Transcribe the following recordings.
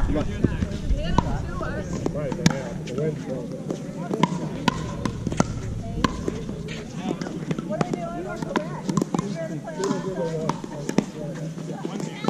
What are we doing? Are back. We're to play.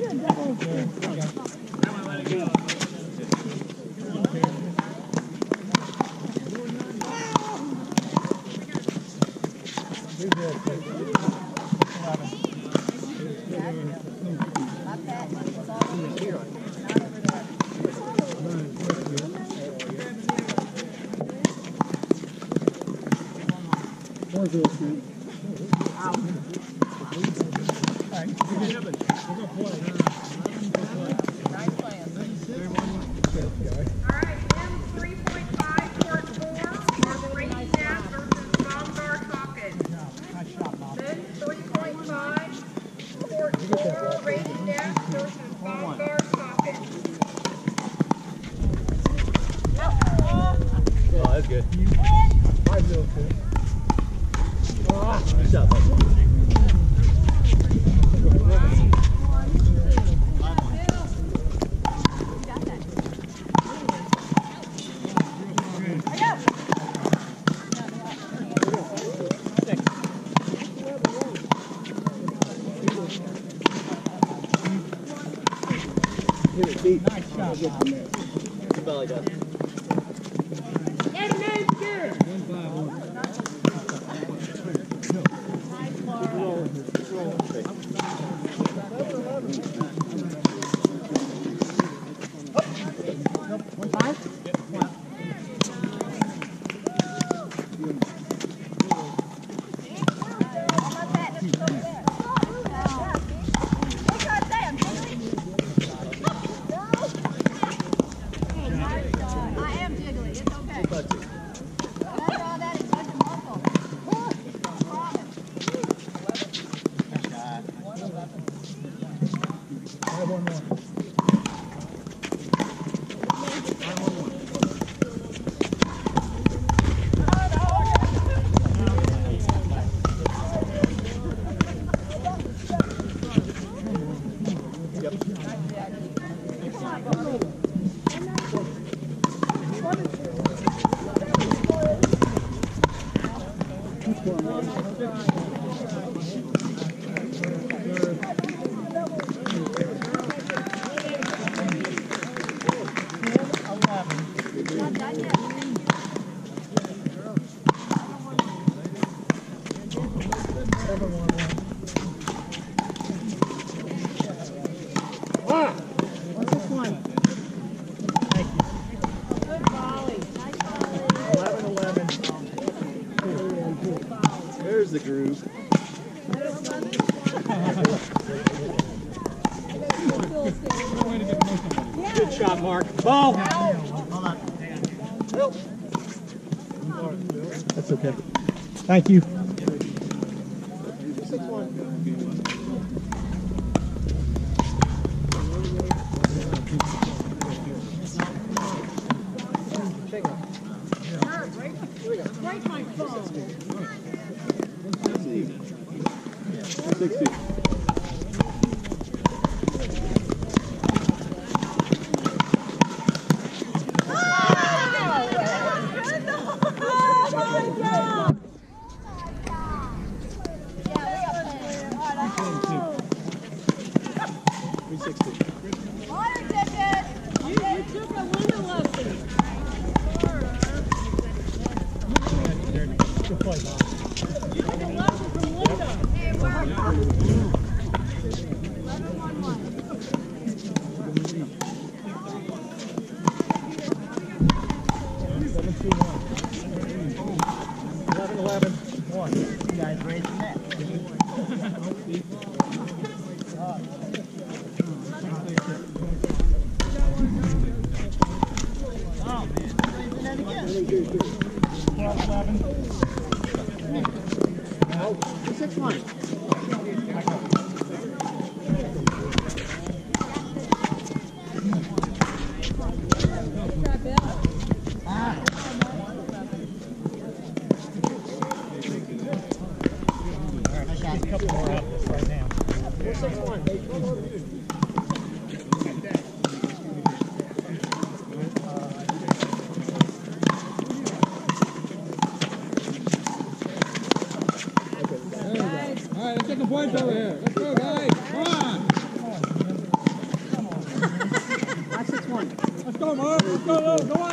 Yeah. All right. no, no. the groove. Good shot, Mark. Ball. That's okay. Thank you. 60. Thank you. Oh, six months. points over here. Let's go, guys. Come on. Come on. Come on. That's 6 one. Let's go, Marv. Let's go, go, go on.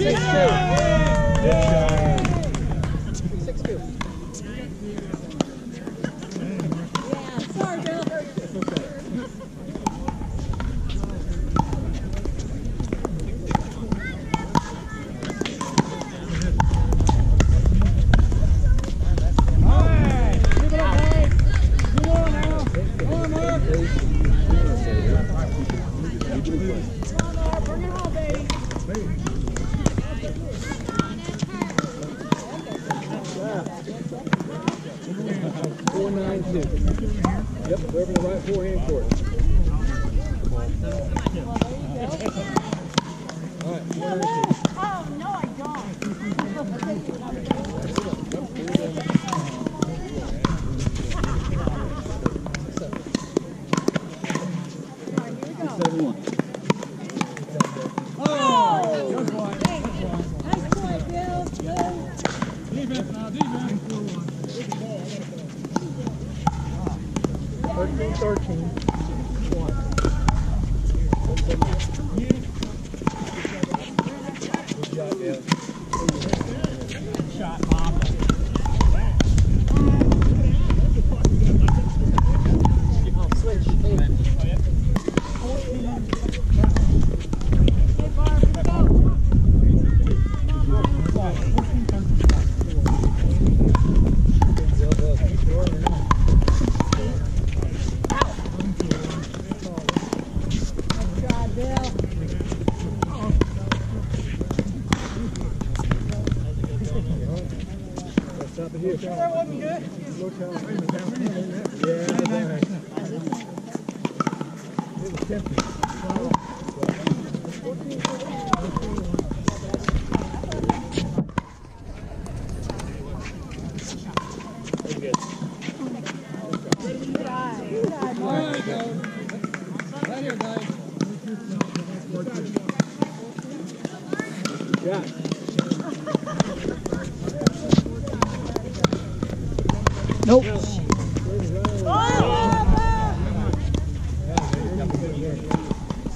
Yes, forehand court.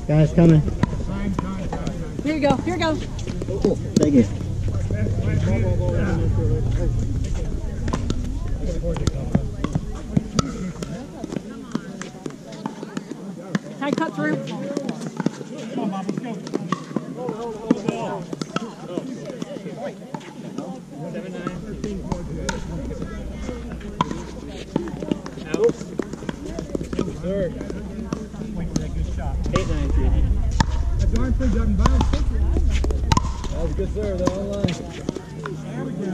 Guys coming. Here you go. Here you go. Cool. Thank you. Can I cut through? Come on, Mom, let's go. Out. Third. That darn thing doesn't bounce. That was a good serve. They're online. There we go.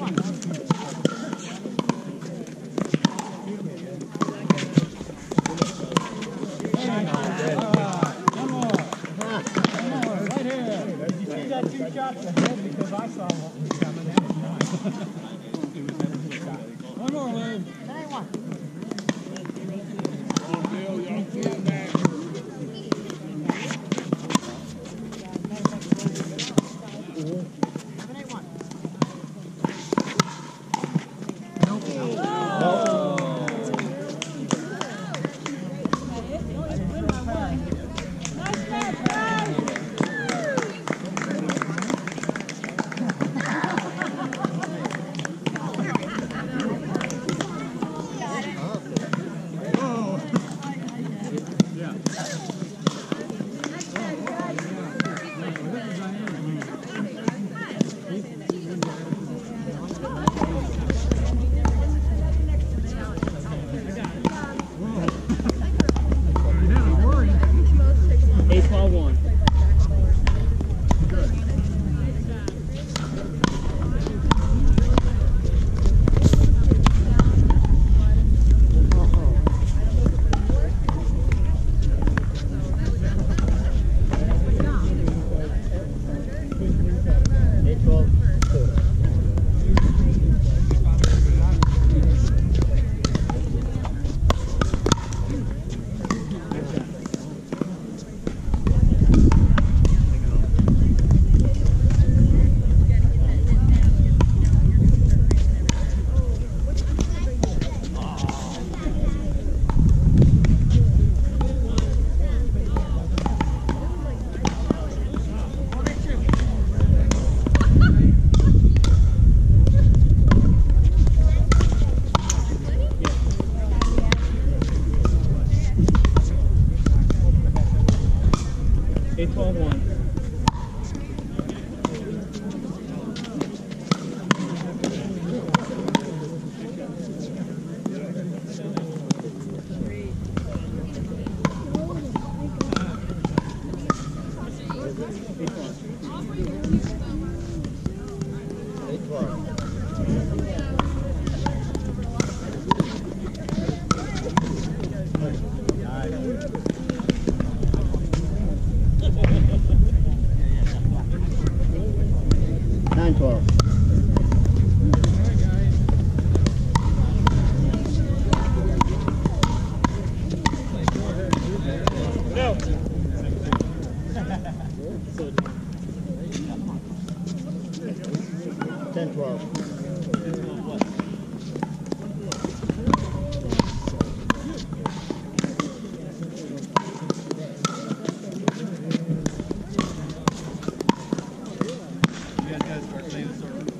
One car. that does conclude the service.